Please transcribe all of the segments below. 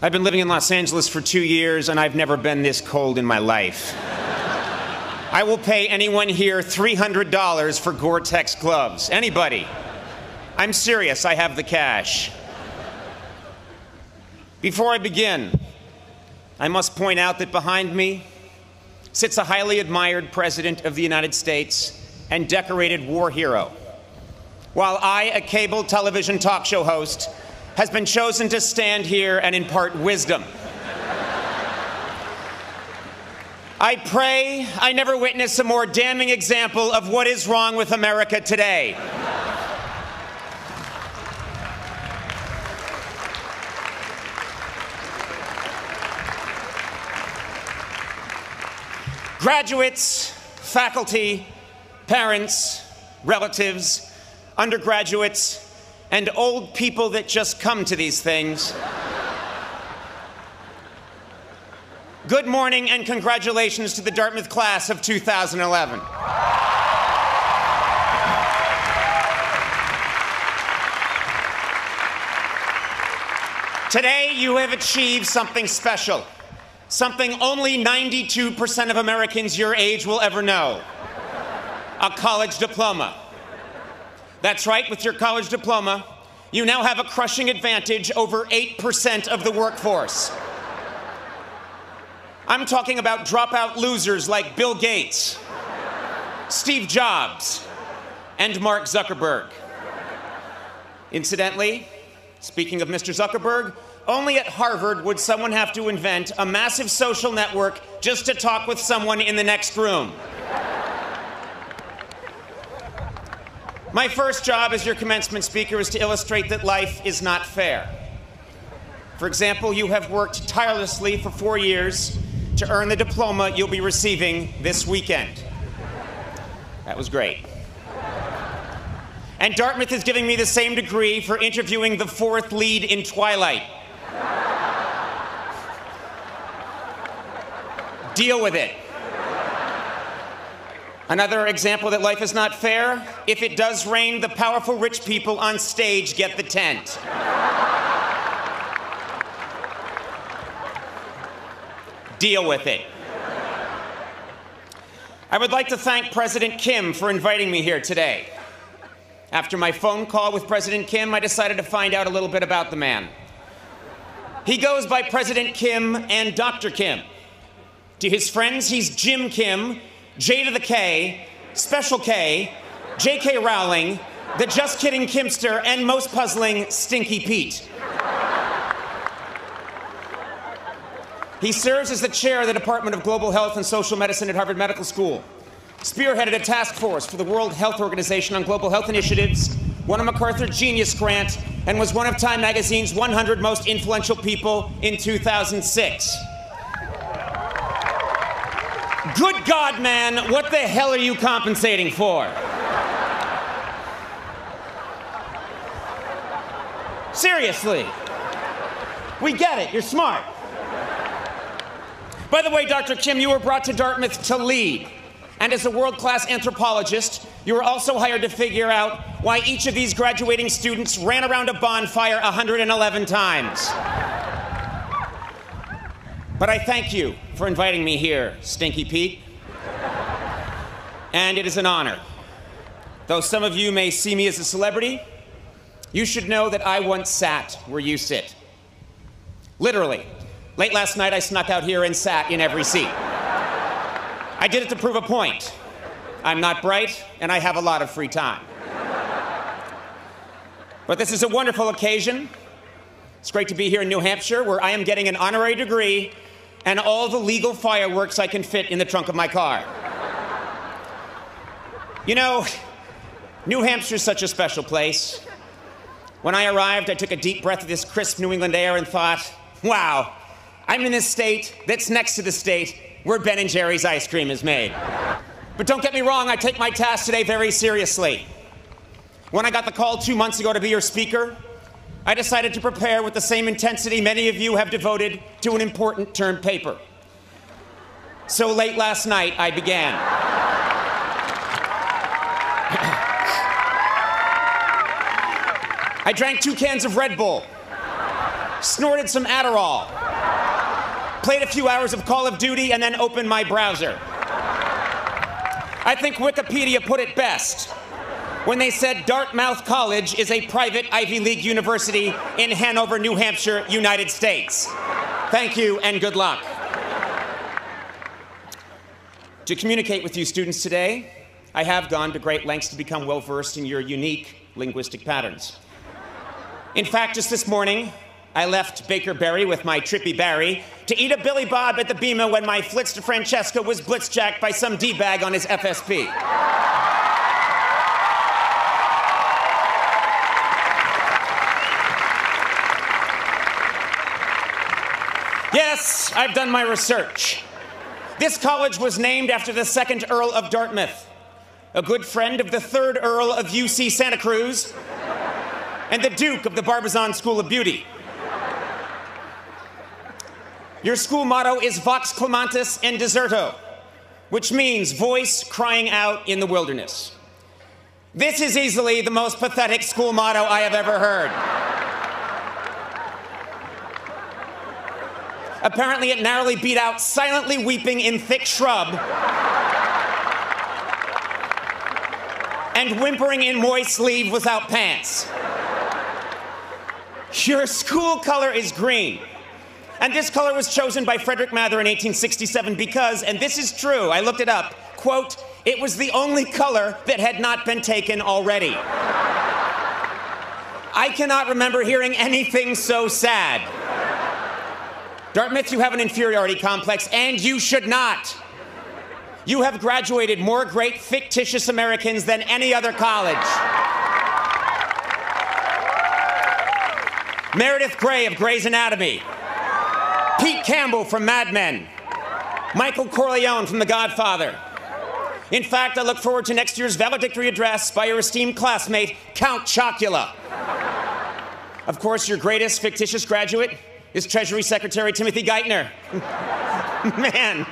I've been living in Los Angeles for two years, and I've never been this cold in my life. I will pay anyone here $300 for Gore Tex gloves. Anybody. I'm serious, I have the cash. Before I begin, I must point out that behind me sits a highly admired President of the United States and decorated war hero, while I, a cable television talk show host, has been chosen to stand here and impart wisdom. I pray I never witness a more damning example of what is wrong with America today. Graduates, faculty, parents, relatives, undergraduates, and old people that just come to these things. Good morning and congratulations to the Dartmouth class of 2011. Today, you have achieved something special, something only 92% of Americans your age will ever know a college diploma. That's right, with your college diploma, you now have a crushing advantage over 8% of the workforce. I'm talking about dropout losers like Bill Gates, Steve Jobs, and Mark Zuckerberg. Incidentally, speaking of Mr. Zuckerberg, only at Harvard would someone have to invent a massive social network just to talk with someone in the next room. My first job as your commencement speaker is to illustrate that life is not fair. For example, you have worked tirelessly for four years to earn the diploma you'll be receiving this weekend. That was great. And Dartmouth is giving me the same degree for interviewing the fourth lead in Twilight. Deal with it. Another example that life is not fair if it does rain, the powerful rich people on stage get the tent. Deal with it. I would like to thank President Kim for inviting me here today. After my phone call with President Kim, I decided to find out a little bit about the man. He goes by President Kim and Dr. Kim. To his friends, he's Jim Kim, J to the K, Special K, J.K. Rowling, the Just Kidding Kimster, and most puzzling, Stinky Pete. He serves as the chair of the Department of Global Health and Social Medicine at Harvard Medical School, spearheaded a task force for the World Health Organization on global health initiatives, won a MacArthur Genius Grant, and was one of Time Magazine's 100 most influential people in 2006. Good God, man, what the hell are you compensating for? Seriously. We get it, you're smart. By the way, Dr. Kim, you were brought to Dartmouth to lead. And as a world class anthropologist, you were also hired to figure out why each of these graduating students ran around a bonfire 111 times. But I thank you for inviting me here, Stinky Pete. And it is an honor. Though some of you may see me as a celebrity, you should know that I once sat where you sit. Literally. Late last night, I snuck out here and sat in every seat. I did it to prove a point. I'm not bright, and I have a lot of free time. But this is a wonderful occasion. It's great to be here in New Hampshire, where I am getting an honorary degree and all the legal fireworks I can fit in the trunk of my car. You know, New Hampshire is such a special place. When I arrived, I took a deep breath of this crisp New England air and thought, wow, I'm in this state that's next to the state where Ben and Jerry's ice cream is made. But don't get me wrong, I take my task today very seriously. When I got the call two months ago to be your speaker, I decided to prepare with the same intensity many of you have devoted to an important term paper. So late last night, I began. I drank two cans of Red Bull. snorted some Adderall, played a few hours of Call of Duty, and then opened my browser. I think Wikipedia put it best when they said Dartmouth College is a private Ivy League university in Hanover, New Hampshire, United States. Thank you and good luck. To communicate with you students today, I have gone to great lengths to become well versed in your unique linguistic patterns. In fact, just this morning, I left Baker Berry with my trippee Barry to eat a Billy Bob at the Bema when my Flitz to Francesca was blitzjacked by some D-bag on his FSP. Yes, I've done my research. This college was named after the second Earl of Dartmouth, a good friend of the third Earl of UC Santa Cruz, and the Duke of the Barbizon School of Beauty. Your school motto is Vox Clamantis in Deserto, which means voice crying out in the wilderness. This is easily the most pathetic school motto I have ever heard. Apparently, it narrowly beat out silently weeping in thick shrub and whimpering in moist sleeve without pants. Your school color is green. And this color was chosen by Frederick Mather in 1867 because, and this is true, I looked it up, quote, it was the only color that had not been taken already. I cannot remember hearing anything so sad. Dartmouth, you have an inferiority complex, and you should not. You have graduated more great fictitious Americans than any other college. Meredith Grey of Grey's Anatomy, Pete Campbell from Mad Men, Michael Corleone from The Godfather. In fact, I look forward to next year's valedictory address by your esteemed classmate, Count Chocula. Of course, your greatest fictitious graduate is Treasury Secretary Timothy Geithner. Man,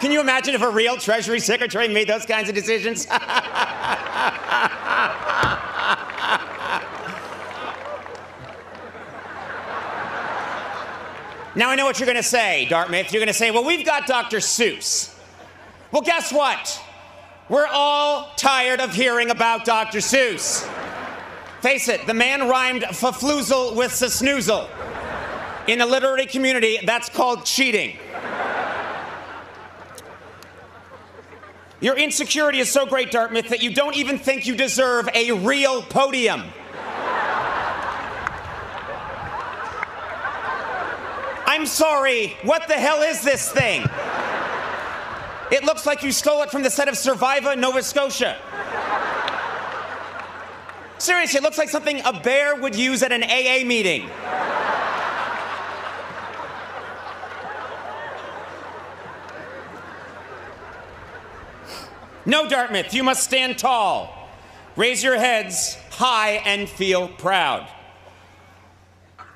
can you imagine if a real Treasury Secretary made those kinds of decisions? Now I know what you're going to say, Dartmouth. You're going to say, well, we've got Dr. Seuss. Well, guess what? We're all tired of hearing about Dr. Seuss. Face it, the man rhymed fafloozle with snoozle. In the literary community, that's called cheating. Your insecurity is so great, Dartmouth, that you don't even think you deserve a real podium. I'm sorry, what the hell is this thing? It looks like you stole it from the set of Survivor, Nova Scotia. Seriously, it looks like something a bear would use at an AA meeting. No, Dartmouth, you must stand tall. Raise your heads high and feel proud.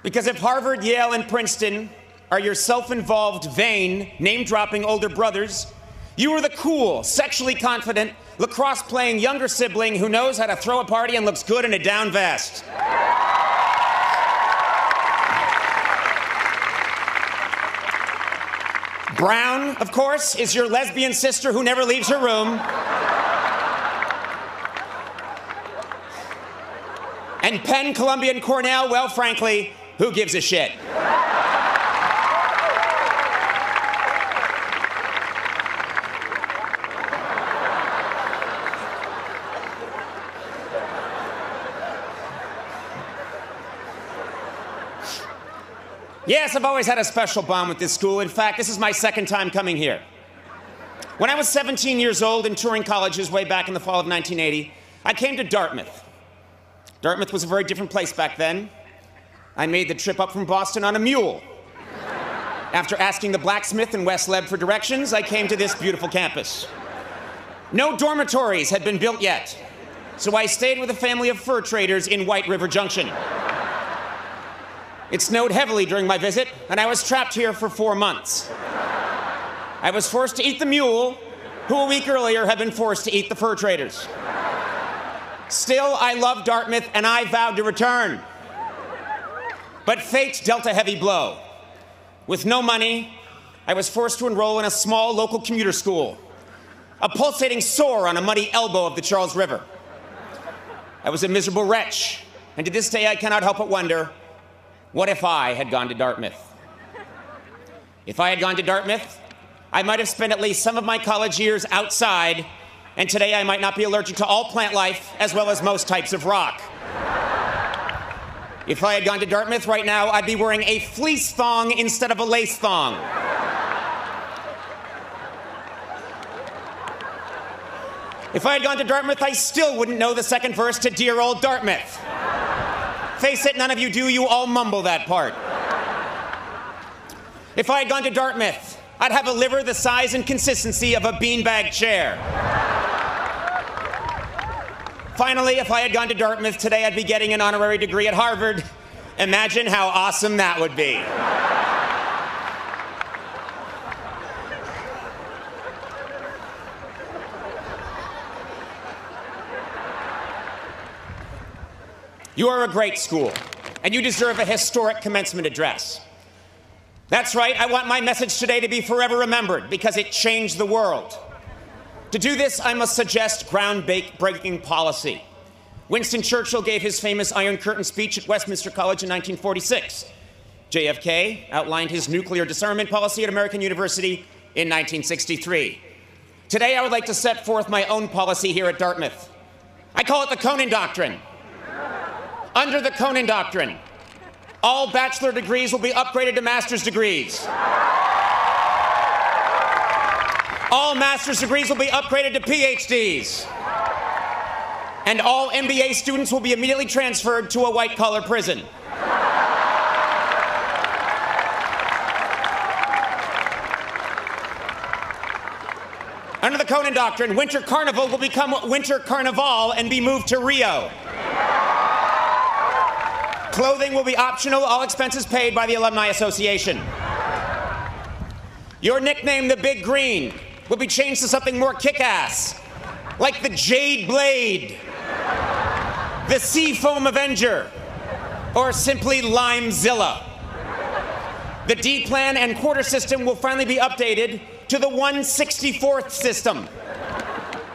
Because if Harvard, Yale, and Princeton are your self involved, vain, name dropping older brothers. You are the cool, sexually confident, lacrosse playing younger sibling who knows how to throw a party and looks good in a down vest. Brown, of course, is your lesbian sister who never leaves her room. And Penn, Columbia, and Cornell, well, frankly, who gives a shit? Yes, I've always had a special bond with this school. In fact, this is my second time coming here. When I was 17 years old and touring colleges way back in the fall of 1980, I came to Dartmouth. Dartmouth was a very different place back then. I made the trip up from Boston on a mule. After asking the blacksmith in West Leb for directions, I came to this beautiful campus. No dormitories had been built yet, so I stayed with a family of fur traders in White River Junction. It snowed heavily during my visit, and I was trapped here for four months. I was forced to eat the mule, who a week earlier had been forced to eat the fur traders. Still, I love Dartmouth, and I vowed to return. But fate dealt a heavy blow. With no money, I was forced to enroll in a small local commuter school, a pulsating sore on a muddy elbow of the Charles River. I was a miserable wretch, and to this day I cannot help but wonder what if I had gone to Dartmouth? If I had gone to Dartmouth, I might have spent at least some of my college years outside, and today I might not be allergic to all plant life as well as most types of rock. If I had gone to Dartmouth right now, I'd be wearing a fleece thong instead of a lace thong. If I had gone to Dartmouth, I still wouldn't know the second verse to Dear Old Dartmouth. Face it, none of you do, you all mumble that part. If I had gone to Dartmouth, I'd have a liver the size and consistency of a beanbag chair. Finally, if I had gone to Dartmouth today, I'd be getting an honorary degree at Harvard. Imagine how awesome that would be. You are a great school, and you deserve a historic commencement address. That's right, I want my message today to be forever remembered because it changed the world. To do this, I must suggest groundbreaking policy. Winston Churchill gave his famous Iron Curtain speech at Westminster College in 1946. JFK outlined his nuclear disarmament policy at American University in 1963. Today, I would like to set forth my own policy here at Dartmouth. I call it the Conan Doctrine. Under the Conan Doctrine, all bachelor degrees will be upgraded to master's degrees. All master's degrees will be upgraded to PhDs. And all MBA students will be immediately transferred to a white collar prison. Under the Conan Doctrine, Winter Carnival will become Winter Carnival and be moved to Rio. Clothing will be optional, all expenses paid by the Alumni Association. Your nickname, the Big Green, will be changed to something more kick ass, like the Jade Blade, the Seafoam Avenger, or simply Limezilla. The D plan and quarter system will finally be updated to the 164th system.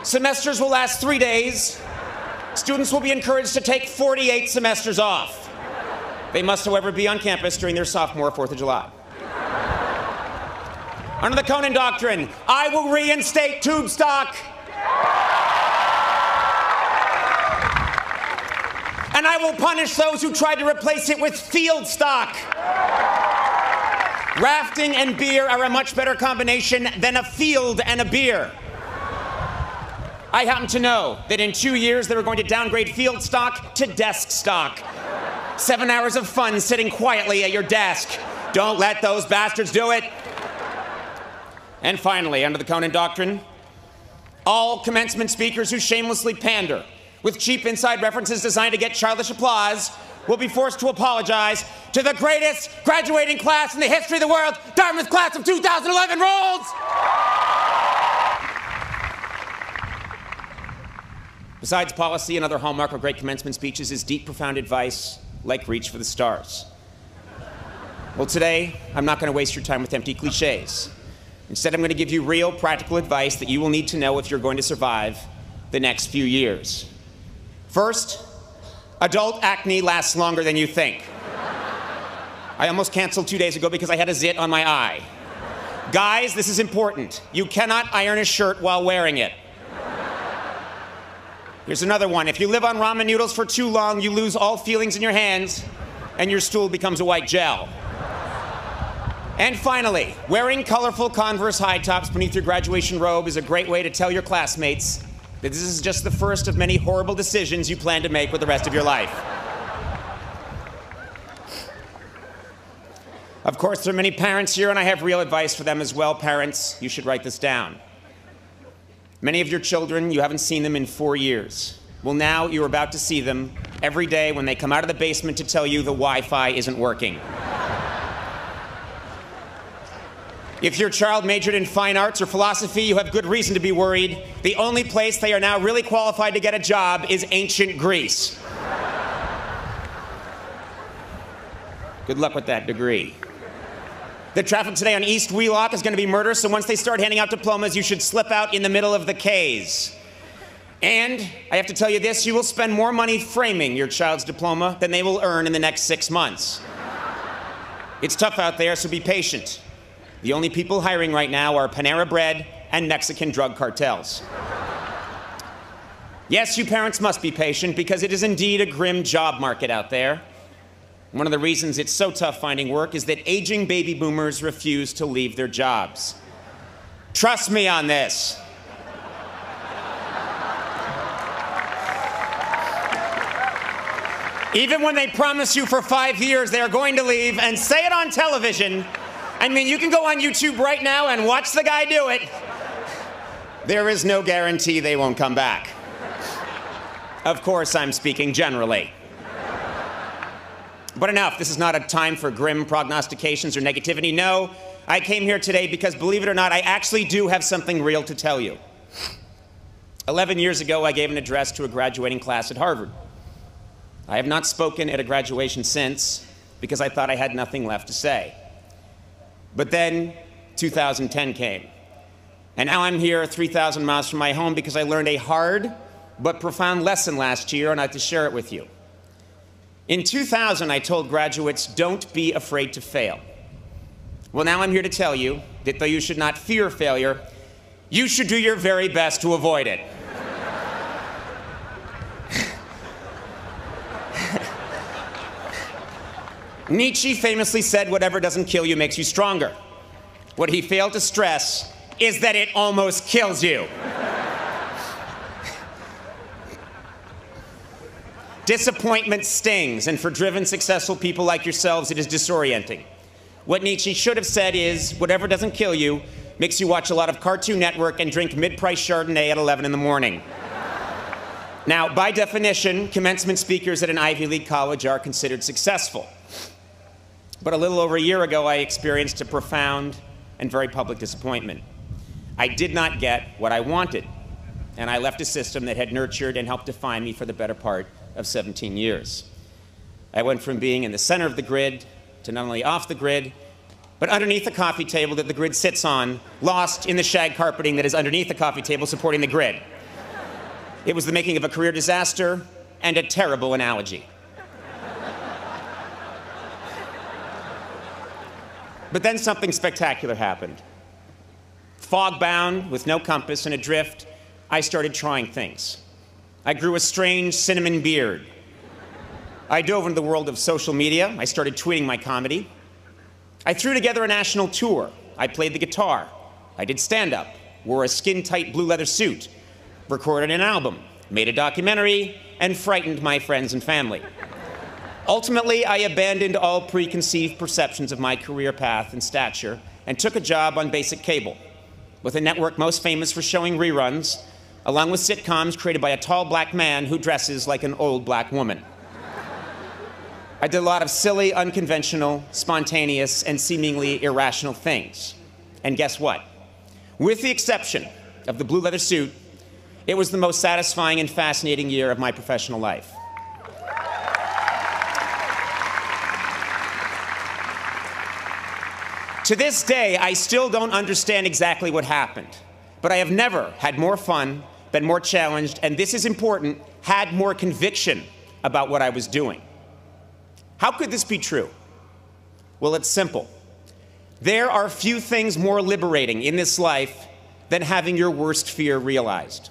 Semesters will last three days. Students will be encouraged to take 48 semesters off. They must, however, be on campus during their sophomore 4th of July. Under the Conan Doctrine, I will reinstate Tubestock. And I will punish those who tried to replace it with Fieldstock. Rafting and beer are a much better combination than a field and a beer. I happen to know that in two years they were going to downgrade Fieldstock to desk stock. Seven hours of fun sitting quietly at your desk. Don't let those bastards do it. And finally, under the Conan Doctrine, all commencement speakers who shamelessly pander with cheap inside references designed to get childish applause will be forced to apologize to the greatest graduating class in the history of the world, Dartmouth class of 2011 rolls! Besides policy, another hallmark of great commencement speeches is deep, profound advice like Reach for the Stars. Well, today, I'm not going to waste your time with empty cliches. Instead, I'm going to give you real, practical advice that you will need to know if you're going to survive the next few years. First, adult acne lasts longer than you think. I almost canceled two days ago because I had a zit on my eye. Guys, this is important. You cannot iron a shirt while wearing it. Here's another one. If you live on ramen noodles for too long, you lose all feelings in your hands and your stool becomes a white gel. And finally, wearing colorful Converse high tops beneath your graduation robe is a great way to tell your classmates that this is just the first of many horrible decisions you plan to make with the rest of your life. Of course, there are many parents here, and I have real advice for them as well. Parents, you should write this down. Many of your children, you haven't seen them in four years. Well, now you're about to see them every day when they come out of the basement to tell you the Wi Fi isn't working. If your child majored in fine arts or philosophy, you have good reason to be worried. The only place they are now really qualified to get a job is ancient Greece. Good luck with that degree. The traffic today on East Wheelock is going to be murder, so once they start handing out diplomas, you should slip out in the middle of the K's. And I have to tell you this you will spend more money framing your child's diploma than they will earn in the next six months. It's tough out there, so be patient. The only people hiring right now are Panera Bread and Mexican drug cartels. Yes, you parents must be patient because it is indeed a grim job market out there. One of the reasons it's so tough finding work is that aging baby boomers refuse to leave their jobs. Trust me on this. Even when they promise you for five years they are going to leave and say it on television, I mean, you can go on YouTube right now and watch the guy do it. There is no guarantee they won't come back. Of course, I'm speaking generally. But enough, this is not a time for grim prognostications or negativity. No, I came here today because, believe it or not, I actually do have something real to tell you. 11 years ago, I gave an address to a graduating class at Harvard. I have not spoken at a graduation since because I thought I had nothing left to say. But then 2010 came. And now I'm here 3,000 miles from my home because I learned a hard but profound lesson last year, and I have to share it with you. In 2000, I told graduates, don't be afraid to fail. Well, now I'm here to tell you that though you should not fear failure, you should do your very best to avoid it. Nietzsche famously said, Whatever doesn't kill you makes you stronger. What he failed to stress is that it almost kills you. Disappointment stings, and for driven, successful people like yourselves, it is disorienting. What Nietzsche should have said is whatever doesn't kill you makes you watch a lot of Cartoon Network and drink mid price Chardonnay at 11 in the morning. now, by definition, commencement speakers at an Ivy League college are considered successful. But a little over a year ago, I experienced a profound and very public disappointment. I did not get what I wanted, and I left a system that had nurtured and helped define me for the better part of 17 years. I went from being in the center of the grid to not only off the grid, but underneath the coffee table that the grid sits on, lost in the shag carpeting that is underneath the coffee table supporting the grid. It was the making of a career disaster and a terrible analogy. But then something spectacular happened. Fog bound, with no compass and adrift, I started trying things. I grew a strange cinnamon beard. I dove into the world of social media. I started tweeting my comedy. I threw together a national tour. I played the guitar. I did stand up, wore a skin tight blue leather suit, recorded an album, made a documentary, and frightened my friends and family. Ultimately, I abandoned all preconceived perceptions of my career path and stature and took a job on basic cable, with a network most famous for showing reruns, along with sitcoms created by a tall black man who dresses like an old black woman. I did a lot of silly, unconventional, spontaneous, and seemingly irrational things. And guess what? With the exception of the blue leather suit, it was the most satisfying and fascinating year of my professional life. To this day, I still don't understand exactly what happened, but I have never had more fun, been more challenged, and this is important, had more conviction about what I was doing. How could this be true? Well, it's simple. There are few things more liberating in this life than having your worst fear realized.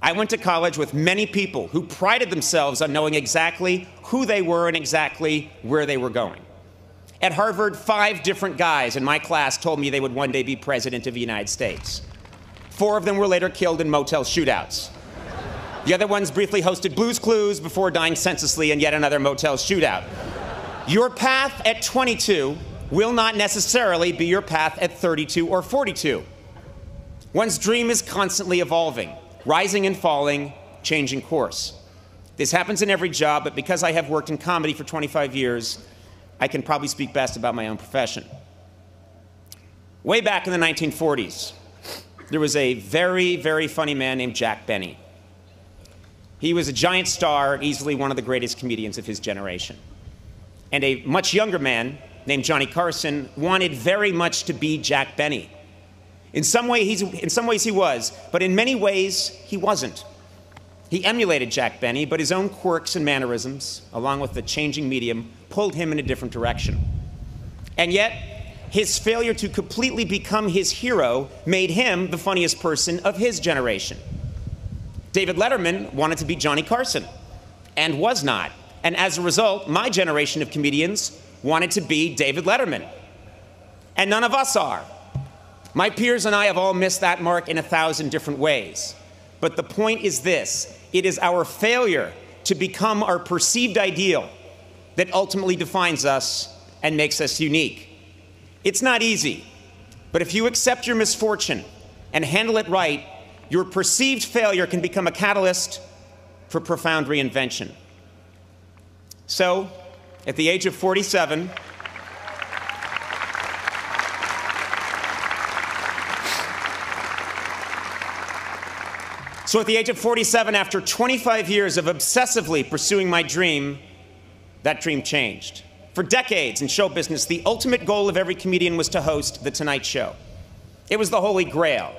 I went to college with many people who prided themselves on knowing exactly who they were and exactly where they were going. At Harvard, five different guys in my class told me they would one day be president of the United States. Four of them were later killed in motel shootouts. The other ones briefly hosted Blues Clues before dying senselessly in yet another motel shootout. Your path at 22 will not necessarily be your path at 32 or 42. One's dream is constantly evolving, rising and falling, changing course. This happens in every job, but because I have worked in comedy for 25 years, I can probably speak best about my own profession. Way back in the 1940s, there was a very, very funny man named Jack Benny. He was a giant star, easily one of the greatest comedians of his generation. and a much younger man named Johnny Carson wanted very much to be Jack Benny. In some, way, he's, in some ways, he was, but in many ways, he wasn't. He emulated Jack Benny, but his own quirks and mannerisms, along with the changing medium, pulled him in a different direction. And yet, his failure to completely become his hero made him the funniest person of his generation. David Letterman wanted to be Johnny Carson and was not. And as a result, my generation of comedians wanted to be David Letterman. And none of us are. My peers and I have all missed that mark in a thousand different ways. But the point is this it is our failure to become our perceived ideal that ultimately defines us and makes us unique. It's not easy, but if you accept your misfortune and handle it right, your perceived failure can become a catalyst for profound reinvention. So, at the age of 47, So, at the age of 47, after 25 years of obsessively pursuing my dream, that dream changed. For decades in show business, the ultimate goal of every comedian was to host The Tonight Show. It was the holy grail.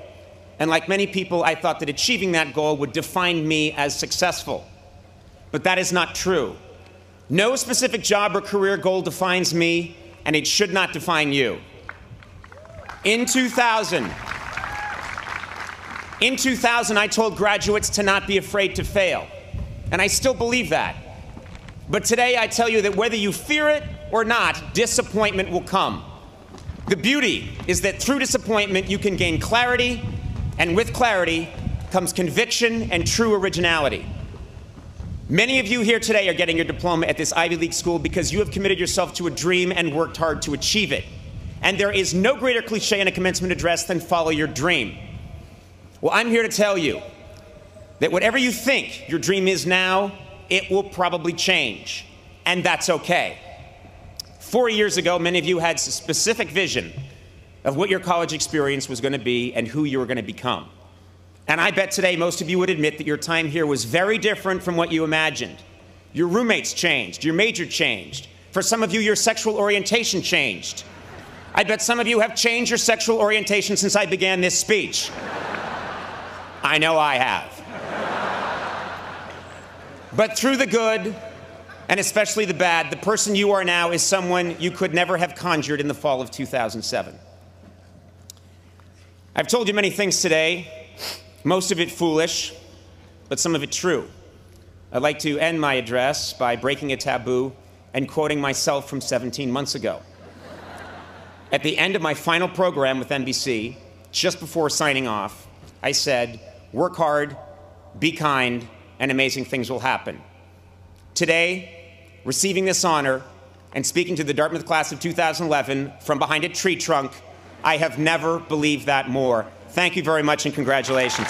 And like many people, I thought that achieving that goal would define me as successful. But that is not true. No specific job or career goal defines me, and it should not define you. In 2000, in 2000, I told graduates to not be afraid to fail. And I still believe that. But today, I tell you that whether you fear it or not, disappointment will come. The beauty is that through disappointment, you can gain clarity, and with clarity comes conviction and true originality. Many of you here today are getting your diploma at this Ivy League school because you have committed yourself to a dream and worked hard to achieve it. And there is no greater cliche in a commencement address than follow your dream. Well, I'm here to tell you that whatever you think your dream is now, it will probably change, and that's okay. Four years ago, many of you had a specific vision of what your college experience was going to be and who you were going to become. And I bet today most of you would admit that your time here was very different from what you imagined. Your roommates changed, your major changed. For some of you, your sexual orientation changed. I bet some of you have changed your sexual orientation since I began this speech. I know I have. But through the good, and especially the bad, the person you are now is someone you could never have conjured in the fall of 2007. I've told you many things today, most of it foolish, but some of it true. I'd like to end my address by breaking a taboo and quoting myself from 17 months ago. At the end of my final program with NBC, just before signing off, I said, work hard, be kind, and amazing things will happen. Today, receiving this honor and speaking to the Dartmouth class of 2011 from behind a tree trunk, I have never believed that more. Thank you very much and congratulations.